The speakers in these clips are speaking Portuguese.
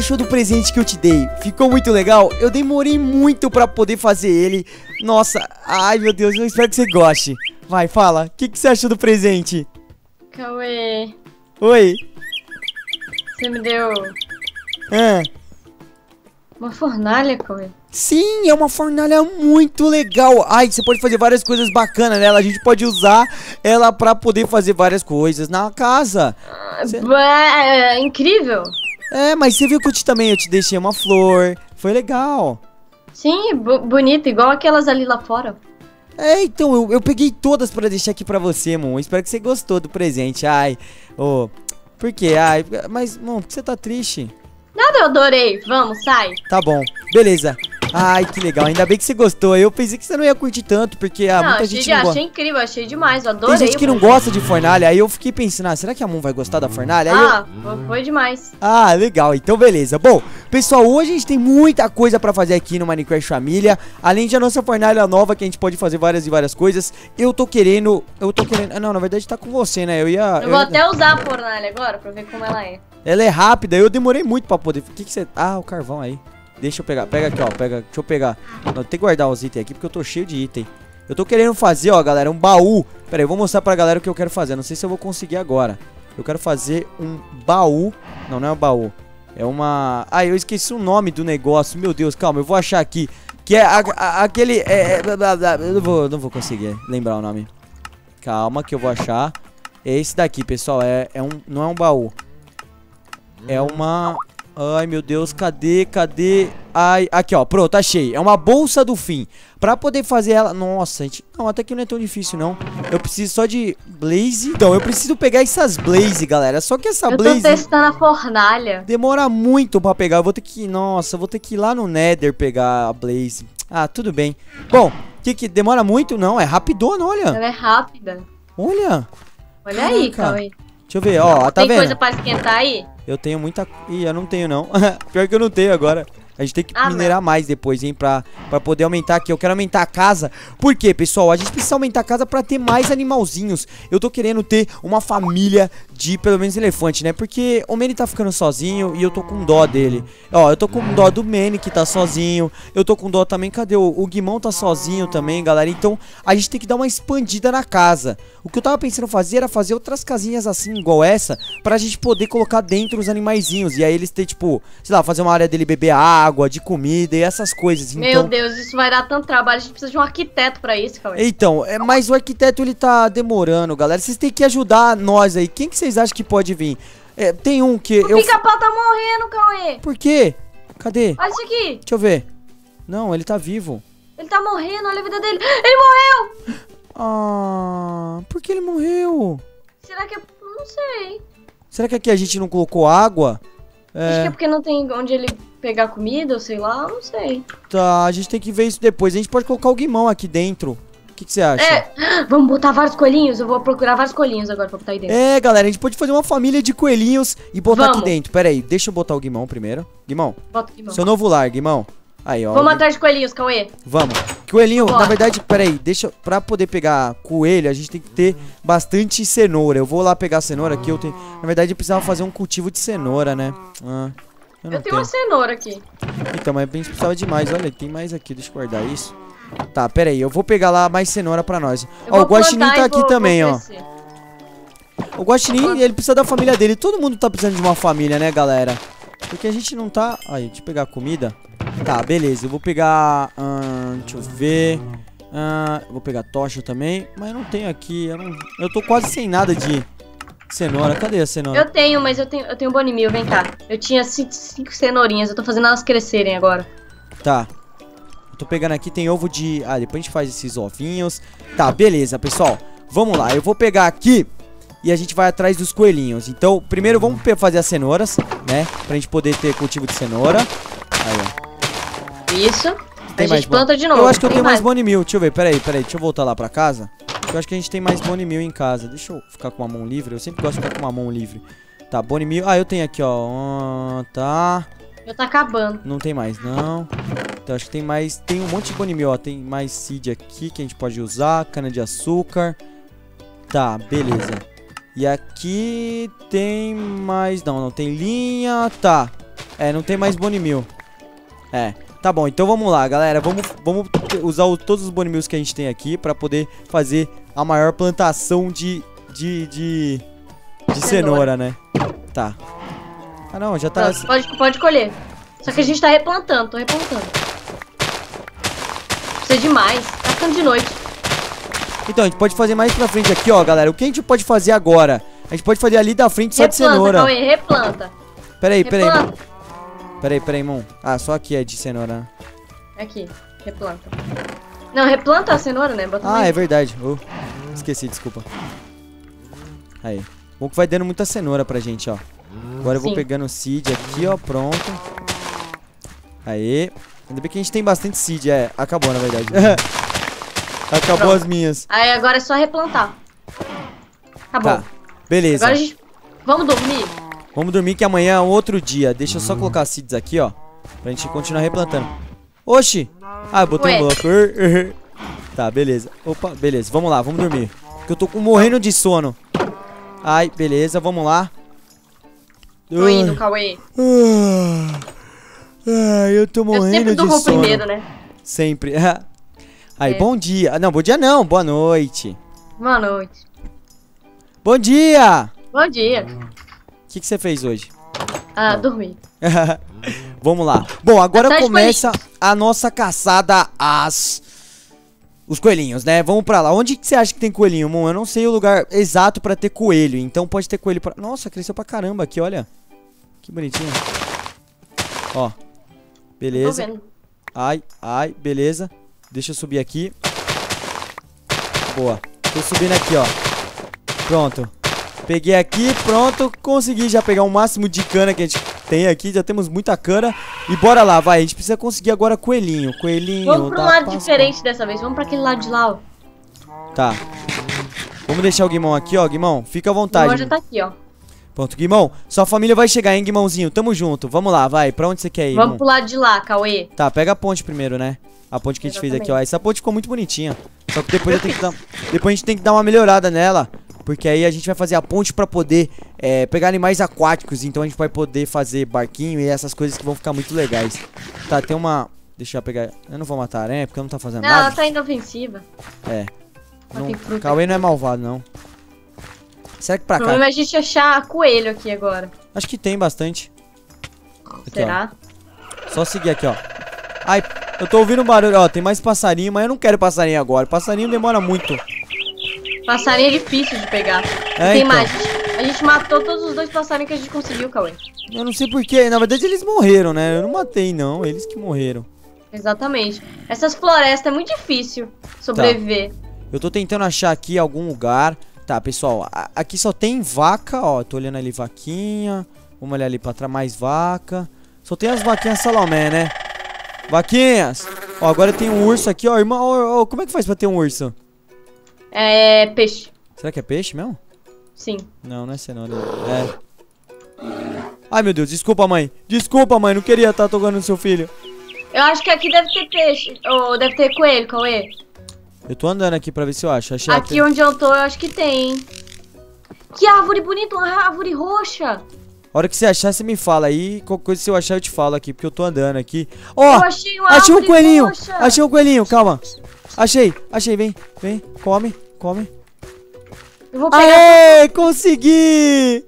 achou do presente que eu te dei? Ficou muito legal? Eu demorei muito pra poder fazer ele. Nossa, ai meu Deus, eu espero que você goste. Vai, fala, o que, que você achou do presente? Cauê, Oi? você me deu Ah, uma fornalha, Cauê. sim, é uma fornalha muito legal. Ai, você pode fazer várias coisas bacanas nela. A gente pode usar ela pra poder fazer várias coisas na casa. Cê- Bah, É incrível. É, mas você viu que eu te, também eu te deixei uma flor. Foi legal. Sim, bonito, igual aquelas ali lá fora. É, então, eu, eu peguei todas pra deixar aqui pra você, Moon. Espero que você gostou do presente. Ai, ô. por quê? Ai, mas, Moon, por que você tá triste? Nada, eu adorei. Vamos, sai. Tá bom, beleza. Ai, que legal. Ainda bem que você gostou. Eu pensei que você não ia curtir tanto, porque ah, não, muita achei, gente não gosta. achei incrível, achei demais. Eu adorei. Tem gente que não gosta de fornalha. Aí eu fiquei pensando, ah, será que a Moon vai gostar da fornalha? Aí eu- Ah, fo- foi demais. Ah, legal. Então, beleza. Bom, pessoal, hoje a gente tem muita coisa pra fazer aqui no Minecraft Família. Além de a nossa fornalha nova, que a gente pode fazer várias e várias coisas. Eu tô querendo... Eu tô querendo... Ah, não, na verdade tá com você, né? Eu ia... Eu eu vou ia- até usar a fornalha agora pra ver como ela é. Ela é rápida. Eu demorei muito pra poder... O que que você... Ah, o carvão aí. Deixa eu pegar. Pega aqui, ó. Pega... Deixa eu pegar. Não, tem que guardar os itens aqui, porque eu tô cheio de item. Eu tô querendo fazer, ó, galera, um baú. Pera aí, eu vou mostrar pra galera o que eu quero fazer. Não sei se eu vou conseguir agora. Eu quero fazer um baú. Não, não é um baú. É uma... Ah, eu esqueci o nome do negócio. Meu Deus, calma, eu vou achar aqui. Que é a- a- aquele... É, é, eu não vou, não vou conseguir lembrar o nome. Calma que eu vou achar. É esse daqui, pessoal. É, é um, não é um baú. É uma... Ai, meu Deus, cadê, cadê? Ai, aqui, ó, pronto, achei. É uma bolsa do fim. Pra poder fazer ela... Nossa, gente... Não, até que não é tão difícil, não. Eu preciso só de blaze. Então, eu preciso pegar essas blaze, galera. Só que essa eu tô blaze... testando a fornalha. Demora muito pra pegar. Eu vou ter que. Nossa, eu vou ter que ir lá no Nether pegar a Blaze. Ah, tudo bem. Bom, que que demora muito? Não, é rapidona, olha. Ela é rápida. Olha. Olha aí, Caraca. Cauê. Deixa eu ver, ó, tá Tem vendo? coisa pra esquentar aí? Eu tenho muita. Ih, eu não tenho não. Pior que eu não tenho agora. A gente tem que Ah, minerar mais depois, hein, pra, pra poder aumentar aqui. Eu quero aumentar a casa. Por quê, pessoal? A gente precisa aumentar a casa pra ter mais animalzinhos. Eu tô querendo ter uma família de, pelo menos, elefante, né? Porque o Manny tá ficando sozinho e eu tô com dó dele. Ó, eu tô com dó do Manny, que tá sozinho. Eu tô com dó também, cadê? O, o Guimão tá sozinho também, galera. Então, a gente tem que dar uma expandida na casa. O que eu tava pensando fazer era fazer outras casinhas assim, igual essa, pra gente poder colocar dentro os animaizinhos. E aí eles ter, tipo, sei lá, fazer uma área dele beber água, de comida e essas coisas. Meu Então, Deus, isso vai dar tanto trabalho. A gente precisa de um arquiteto pra isso, Cauê. então, é, mas o arquiteto ele tá demorando, galera. Vocês têm que ajudar nós aí. Quem que vocês acham que pode vir? É, tem um que O eu. pica-pau tá morrendo, Cauê. Por quê? Cadê? Olha isso aqui. Deixa eu ver. Não, ele tá vivo. Ele tá morrendo, olha a vida dele. Ele morreu! Ah, por que ele morreu? Será que é. Não sei. Será que aqui a gente não colocou água? Acho que é É, porque não tem onde ele pegar comida, ou sei lá, não sei. tá, a gente tem que ver isso depois. A gente pode colocar o guimão aqui dentro. O que que você acha? É, vamos botar vários coelhinhos. Eu vou procurar vários coelhinhos agora pra botar aí dentro. É, galera, a gente pode fazer uma família de coelhinhos e botar aqui Vamos. dentro. Pera aí, deixa eu botar o Guimão primeiro. Guimão, Bota aqui, mano. seu novo lar, Guimão. Aí, ó. Vamos atrás de coelhinhos, Cauê. Vamos. Coelhinho, na verdade, pera aí, deixa. Pra poder pegar coelho, a gente tem que ter bastante cenoura. Eu vou lá pegar cenoura aqui. Eu tenho. Na verdade, eu precisava fazer um cultivo de cenoura, né? Ah, eu Eu, tenho tenho. uma cenoura aqui. Então, mas a gente precisava de mais. Olha, tem mais aqui. Deixa eu guardar isso. Tá, pera aí. Eu vou pegar lá mais cenoura pra nós. Eu Ó, o Guaxinim tá aqui vou- também, vou ó. O Guaxinim, ele precisa da família dele. Todo mundo tá precisando de uma família, né, galera? Porque a gente não tá... Aí, deixa eu pegar a comida. Tá, beleza. Eu vou pegar... ahn, deixa eu ver... eu vou pegar tocha também. Mas eu não tenho aqui... Eu, não- eu tô quase sem nada de cenoura. Cadê a cenoura? Eu tenho, mas eu tenho, eu tenho Bone Meal, vem cá. Eu tinha cinco, cinco cenourinhas, eu tô fazendo elas crescerem agora. Tá. Eu tô pegando aqui, tem ovo de... Ah, depois a gente faz esses ovinhos. Tá, beleza, pessoal. Vamos lá, eu vou pegar aqui e a gente vai atrás dos coelhinhos. Então, primeiro vamos fazer as cenouras, né? Pra gente poder ter cultivo de cenoura. Aí, ó. Isso. Tem a mais gente planta de novo. Eu acho que eu tenho mais bone meal. Deixa eu ver, peraí, peraí. Deixa eu voltar lá pra casa. Eu acho que a gente tem mais bone meal em casa. Deixa eu ficar com uma mão livre. Eu sempre gosto de ficar com uma mão livre. Tá, bone meal. Ah, eu tenho aqui, ó. Ah, tá. Já tá acabando. Não tem mais, não. Então acho que tem mais. Tem um monte de bone meal, ó. Tem mais seed aqui que a gente pode usar. Cana de açúcar. Tá, beleza. E aqui tem mais. Não, não tem linha. Tá. É, não tem mais Bonimil. É, tá bom. Então vamos lá, galera. Vamos, vamos usar o, todos os Bonimils que a gente tem aqui pra poder fazer a maior plantação de... De... De, de cenoura, né? Tá. Ah, não, já tá... Pronto, pode, pode colher. Só que a gente tá replantando, tô replantando. Precisa de mais. Tá ficando de noite. Então, a gente pode fazer mais pra frente aqui, ó, galera. O que a gente pode fazer agora? A gente pode fazer ali da frente só de replanta, cenoura. Cauê, replanta. Peraí, peraí. Replanta. Peraí, peraí, irmão. Ah, só aqui é de cenoura. né? Aqui, replanta. Não, replanta a cenoura, né? Bota Ah, mais. é verdade. Oh, esqueci, desculpa. Aí. Bom que vai dando muita cenoura pra gente, ó. Agora eu vou Sim. pegando o seed aqui, ó. Pronto. Aí. Ainda bem que a gente tem bastante seed. É, acabou, na verdade. acabou Pronto. as minhas. Aí agora é só replantar. Acabou. Tá. Beleza. Agora a gente... Vamos dormir? Vamos dormir que amanhã é um outro dia. Deixa eu só colocar seeds aqui, ó. Pra gente continuar replantando. Oxi! Ah, eu botei um Ué. bloco. tá, beleza. Opa, beleza. Vamos lá, vamos dormir. Porque eu tô morrendo de sono. Ai, beleza, vamos lá. Tô indo, Cauê. Ah, Ai, eu tô Eu morrendo sempre de durmo sono. primeiro, né? Sempre. Aí, É. bom dia. Não, bom dia não. Boa noite. Boa noite. Bom dia! Bom dia. O que, que você fez hoje? Ah, dormi. Vamos lá. Bom, agora de começa a nossa caçada às... Os coelhinhos, né? Vamos pra lá. Onde que você acha que tem coelhinho, Mon? Eu não sei o lugar exato pra ter coelho. Então pode ter coelho pra... Nossa, cresceu pra caramba aqui, olha. Que bonitinho. Ó. Tô Beleza. vendo. Ai, ai, beleza. Deixa eu subir aqui. Boa. Tô subindo aqui, ó. Pronto. Peguei aqui, pronto. Consegui já pegar o máximo de cana que a gente tem aqui. Já temos muita cana. E bora lá, vai. A gente precisa conseguir agora coelhinho. Coelhinho. Vamos pra um lado Páscoa. diferente dessa vez. Vamos pra aquele lado de lá, ó. Tá. Vamos deixar o Guimão aqui, ó. Guimão, fica à O vontade. irmão já tá aqui, ó. Pronto, Guimão. Sua família vai chegar, hein, Guimãozinho? Tamo junto. Vamos lá, vai. Pra onde você quer ir, Vamos irmão? pro lado de lá, Cauê. Tá, pega a ponte primeiro, né? A ponte que a gente fez aqui, ó. Essa ponte ficou muito bonitinha. Só que depois, que dar, depois a gente tem que dar uma melhorada nela. Porque aí a gente vai fazer a ponte pra poder é, pegar animais aquáticos. Então a gente vai poder fazer barquinho e essas coisas que vão ficar muito legais. Tá, tem uma... Deixa eu pegar... Eu não vou matar a aranha porque eu não tá fazendo Não, ela nada. tá indo ofensiva. É. Ela Não, tem fruta. Cauê não é malvado, não. Será que pra O cá? problema é a gente achar coelho aqui agora. Acho que tem bastante. Aqui, ó. Será? Só seguir aqui, ó. Ai, eu tô ouvindo barulho. Ó, tem mais passarinho, mas eu não quero passarinho agora. Passarinho demora muito. Passarinho é difícil de pegar. É, tem então. mais. A gente matou todos os dois passarinhos que a gente conseguiu, Cauê. Eu não sei porquê. Na verdade, eles morreram, né? Eu não matei, não. Eles que morreram. Exatamente. Essas florestas é muito difícil sobreviver. Eu tô tentando achar aqui algum lugar. Tá, pessoal. aqui só tem vaca, ó. Tô olhando ali vaquinha. Vamos olhar ali pra trás, mais vaca. Só tem as vaquinhas Salomé, né? Vaquinhas! Ó, agora tem um urso aqui, ó. Irmão, ó, ó, como é que faz pra ter um urso? É peixe. Será que é peixe mesmo? Sim. Não, não é cenoura. É. Ai, meu Deus, desculpa, mãe. Desculpa, mãe. Não queria estar tocando no seu filho. Eu acho que aqui deve ter peixe. Ou deve ter coelho, Cauê. Eu tô andando aqui pra ver se eu acho. Achei Aqui até- onde eu tô, eu acho que tem. hein? Que árvore bonita, uma árvore roxa. A hora que você achar, você me fala aí. Qualquer coisa, se eu achar, eu te falo aqui. Porque eu tô andando aqui. Ó, eu achei achei um coelhinho. roxa. Achei um coelhinho, calma. Achei, achei. Vem, vem. Come, come. Eu vou pegar. Aê, consegui!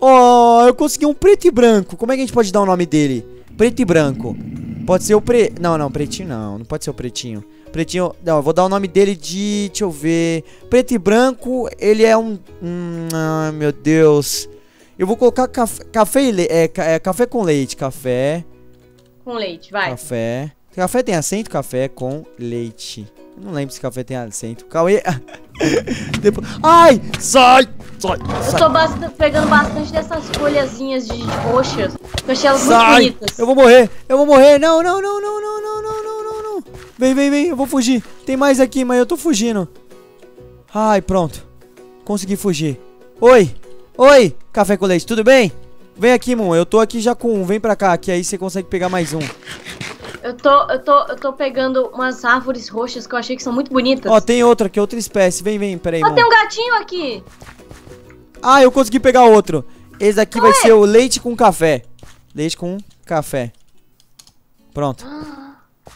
Ó, eu consegui um preto e branco. Como é que a gente pode dar o nome dele? Preto e branco. Pode ser o pre... Não, não, pretinho não. Não pode ser o pretinho. Pretinho. Não, eu vou dar o nome dele de. Deixa eu ver. Preto e branco, ele é um. Hum, ai, meu Deus. Eu vou colocar café, café, e le... é, é, café com leite. Café. Com leite, vai. Café. Café tem acento, café com leite. Não lembro se café tem acento. Cauê. Depois... Ai! Sai! Sai! sai. Eu tô pegando bastante dessas folhazinhas de roxas. Eu achei elas sai. muito bonitas. Eu vou morrer! Eu vou morrer! Não, não, não, não, não, não! Vem, vem, vem, eu vou fugir. Tem mais aqui, mas eu tô fugindo. Ai, pronto. Consegui fugir. Oi! Oi! Café com leite, tudo bem? Vem aqui, Moon. Eu tô aqui já com um. Vem pra cá, que aí você consegue pegar mais um. Eu tô, eu tô, eu tô pegando umas árvores roxas que eu achei que são muito bonitas. Ó, tem outra aqui, outra espécie. Vem, vem, peraí, Ó, Moon. tem um gatinho aqui. Ah, eu consegui pegar outro. Esse aqui vai ser o leite com café. Leite com café. Pronto.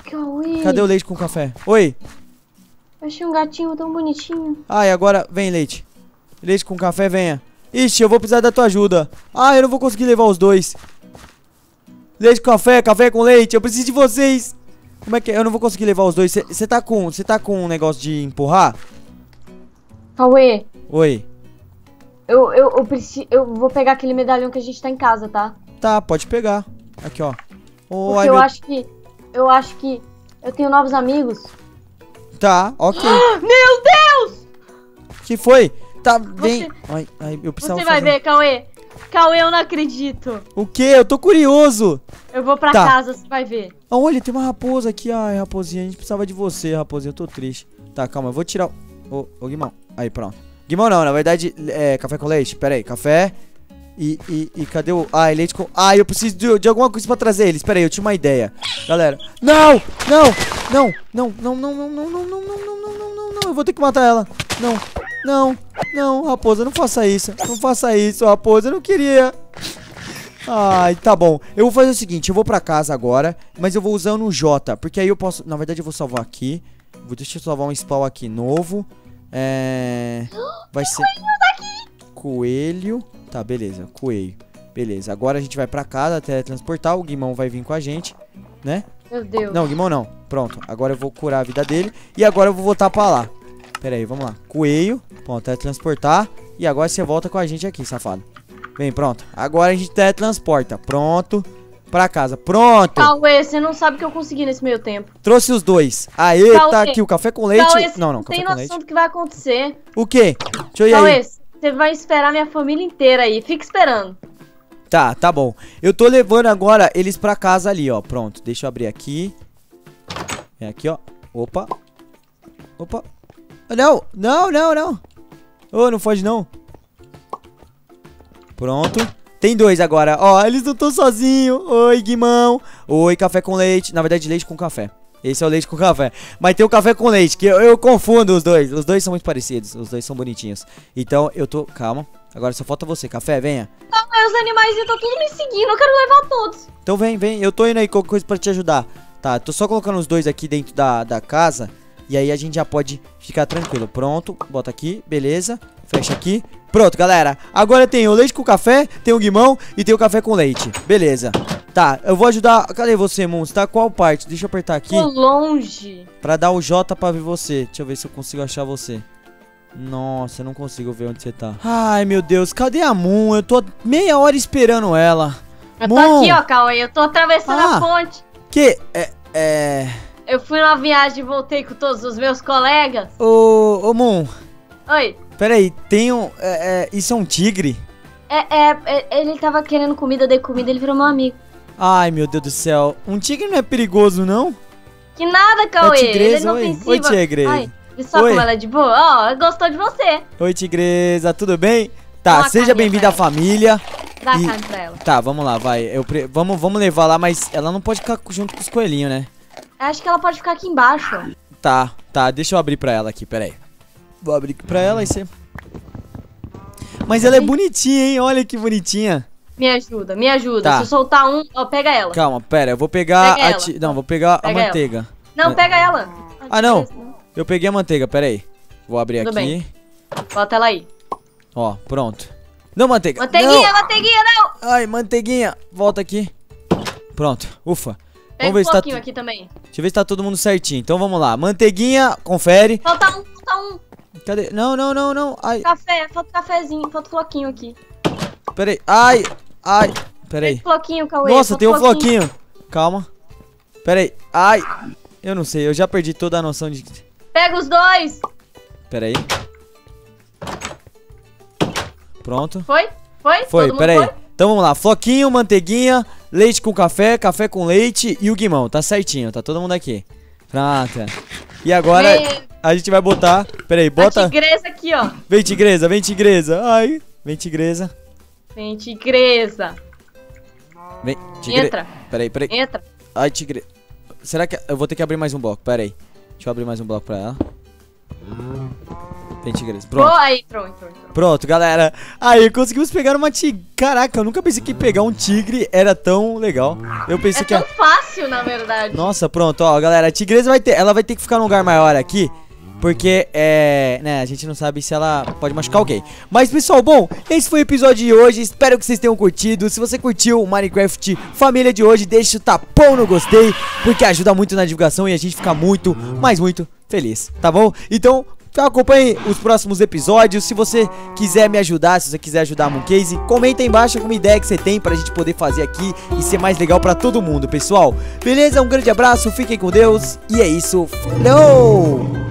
Cauê. Cadê o leite com café? Oi. Eu achei um gatinho tão bonitinho. Ai, agora vem leite. Leite com café, venha. Ixi, eu vou precisar da tua ajuda. Ah, eu não vou conseguir levar os dois. Leite com café, café com leite. Eu preciso de vocês. Como é que é? Eu não vou conseguir levar os dois. Você tá com, você tá com um negócio de empurrar? Cauê, Oi. eu, eu, eu preciso. Eu vou pegar aquele medalhão que a gente tá em casa, tá? Tá, pode pegar. Aqui, ó. Oh, Porque ai, eu meu- acho que. Eu acho que. Eu tenho novos amigos. Tá, ok. Meu Deus! que foi? Tá, vem. Ai, ai, eu precisava Você vai fazer- ver, Cauê. Cauê, eu não acredito. O quê? Eu tô curioso. Eu vou pra Tá. casa, você vai ver. Ah, olha, tem uma raposa aqui. Ai, raposinha, a gente precisava de você, raposinha. Eu tô triste. Tá, calma, eu vou tirar o... Ô, ô, Guimão. Aí, pronto. Guimão não, na verdade, é café com leite. Pera aí, café... E, e, e cadê o... Ah, leite com... Ah, eu preciso de, de alguma coisa pra trazer eles. Pera aí, eu tinha uma ideia. Galera. Não! Não! Não! Não, não, não, não, não, não, não, não, não, não, não, não, não. Eu vou ter que matar ela. Não. Não. Não, raposa, não faça isso. Não faça isso, raposa. Eu não queria. Ai, tá bom. Eu vou fazer o seguinte, eu vou pra casa agora, mas eu vou usando o J, porque aí eu posso... Na verdade, eu vou salvar aqui. Vou, deixa eu salvar um spawn aqui novo. É... Vai ser... Coelho. Tá, beleza. Coelho. Beleza. Agora a gente vai pra casa, teletransportar. O Guimão vai vir com a gente, né? Meu Deus. Não, Guimão não. Pronto. Agora eu vou curar a vida dele. E agora eu vou voltar pra lá. Pera aí, vamos lá. Coelho. Pronto, teletransportar. E agora você volta com a gente aqui, safado. Vem, pronto. Agora a gente teletransporta. Pronto. Pra casa. Pronto. Cauê, você não sabe o que eu consegui nesse meio tempo. Trouxe os dois. Aê, Cauê. tá aqui o café com leite. Cauê, não, não, tem café com noção leite. do que vai acontecer. O quê? Deixa eu ir Cauê, aí. Você vai esperar minha família inteira aí. Fica esperando. Tá, tá bom. Eu tô levando agora eles pra casa ali, ó. Pronto, deixa eu abrir aqui. É aqui, ó. Opa. Opa. Não, não, não, não. Ô, não foge não. Pronto. Tem dois agora. Ó, eles não estão sozinhos. Oi, Guimão. Oi, café com leite. Na verdade, leite com café. Esse é o leite com café. Mas tem o café com leite, que eu, eu confundo os dois. Os dois são muito parecidos. Os dois são bonitinhos. Então, eu tô... Calma. Agora só falta você. Café, venha. Cauê, os animais estão tudo me seguindo. Eu quero levar todos. Então vem, vem. Eu tô indo aí com coisa pra te ajudar. Tá, tô só colocando os dois aqui dentro da, da casa. E aí a gente já pode ficar tranquilo. Pronto, bota aqui, beleza. Fecha aqui. Pronto, galera. Agora tem o leite com café, tem o guimão e tem o café com leite. Beleza. Tá, eu vou ajudar. Cadê você, Moon? Você tá qual parte? Deixa eu apertar aqui Tô longe. pra dar o J pra ver você. Deixa eu ver se eu consigo achar você. Nossa, eu não consigo ver onde você tá. Ai, meu Deus, cadê a Moon? Eu tô meia hora esperando ela. Eu tô Bom. aqui, ó, Cauê. Eu tô atravessando Ah. a ponte. Que? É. É. Eu fui numa viagem e voltei com todos os meus colegas. Ô, ô Moon, Oi. peraí, tem um. É, é, isso é um tigre? É, é, é, ele tava querendo comida, dei comida, ele virou meu amigo. Ai, meu Deus do céu. Um tigre não é perigoso, não? Que nada, Cauê. É tigresa, ele é oi. Oi, tigresa. Ai, e só Oi. como ela é de boa? Ó, gostou de você. Oi, tigresa, tudo bem? Tá, seja bem-vinda à família. Dá E- a carne pra ela. Tá, vamos lá, vai. Eu pre- vamos, vamos levar lá, mas ela não pode ficar junto com os coelhinhos, né? Acho que ela pode ficar aqui embaixo. Tá, tá, deixa eu abrir pra ela aqui, peraí. Vou abrir pra ela e você. Mas ela é bonitinha, hein? Olha que bonitinha. Me ajuda, me ajuda. Tá. Se eu soltar um, ó, pega ela. Calma, pera, eu vou pegar Pega a ela. ti- Não, vou pegar Pega a ela. manteiga. Não, pega ela. Ah, não. Eu peguei a manteiga, peraí. Vou abrir Tudo aqui. bem. Bota ela aí. Ó, pronto. Não, manteiga. Manteiguinha, manteiguinha, não! Não. Ai, manteiguinha. Volta aqui. Pronto. Ufa. Pega Vamos ver um se tá aqui também. Deixa eu ver se tá todo mundo certinho. Então vamos lá. Manteiguinha, confere. Falta um, falta um. Cadê? Não, não, não, não. Ai, Café, falta cafezinho, falta floquinho aqui. peraí. Ai, ai. Peraí. Floquinho, Cauê. Nossa, tem um floquinho. Calma. Peraí. Ai. Eu não sei, eu já perdi toda a noção de. Pega os dois. Peraí. Pronto. Foi? Foi? Foi, peraí. foi? Então vamos lá. Floquinho, manteiguinha, leite com café, café com leite e o guimão. Tá certinho, tá todo mundo aqui. Pronto. E agora Vem, a gente vai botar. Peraí, A bota. tigresa aqui, ó. Vem, tigresa, vem, tigresa. Ai. Vem, tigresa. Vem, tigresa. Vem, tigresa. Entra, Peraí, peraí. entra. Ai, tigre. Será que eu vou ter que abrir mais um bloco? Pera aí. Deixa eu abrir mais um bloco pra ela. Vem, tigresa. Pronto. Aí, entrou, entrou, entrou. Pronto, galera. Aí, conseguimos pegar uma tigre. Caraca, eu nunca pensei que pegar um tigre era tão legal. Eu pensei É que... tão fácil, na verdade. Nossa, pronto, ó, galera, a tigresa vai ter, ela vai ter que ficar num lugar maior aqui, porque, é, né, a gente não sabe se ela pode machucar alguém. Mas, pessoal, bom, esse foi o episódio de hoje, espero que vocês tenham curtido. Se você curtiu o Minecraft Família de hoje, deixa o tapão no gostei, porque ajuda muito na divulgação e a gente fica muito, mas muito feliz, tá bom? Então... Acompanhe os próximos episódios. Se você quiser me ajudar, se você quiser ajudar a Mooncase, comenta aí embaixo alguma ideia que você tem pra gente poder fazer aqui e ser mais legal pra todo mundo, pessoal. Beleza? Um grande abraço, fiquem com Deus e é isso. Falou!